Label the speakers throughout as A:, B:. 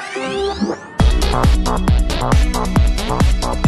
A: Thank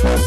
A: Thank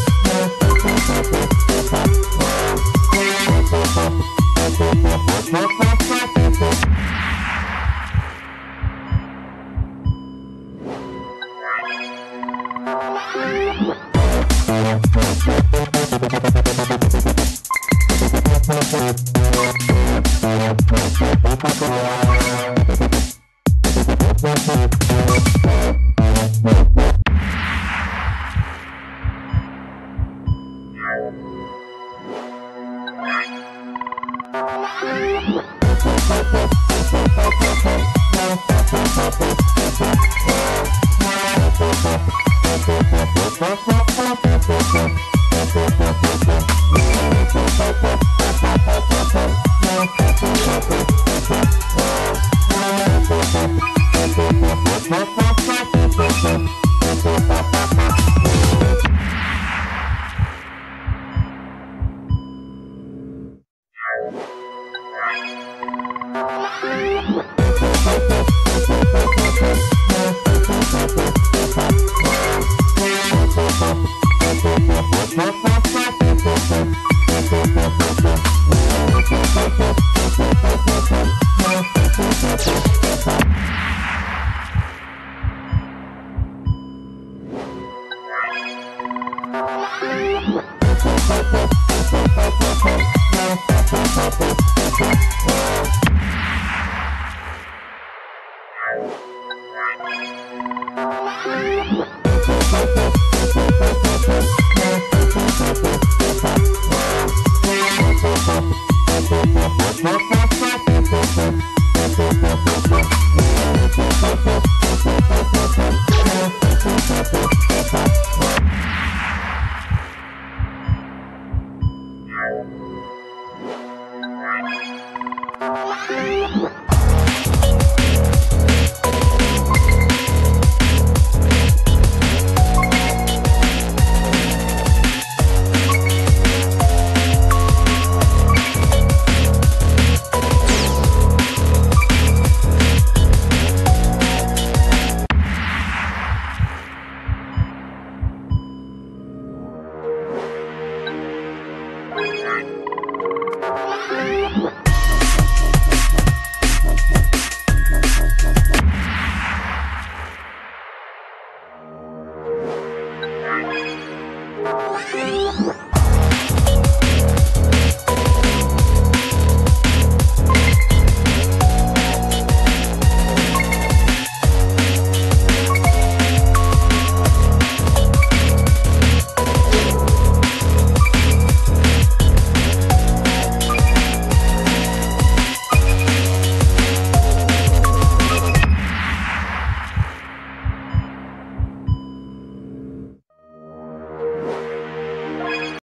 B: Thank you.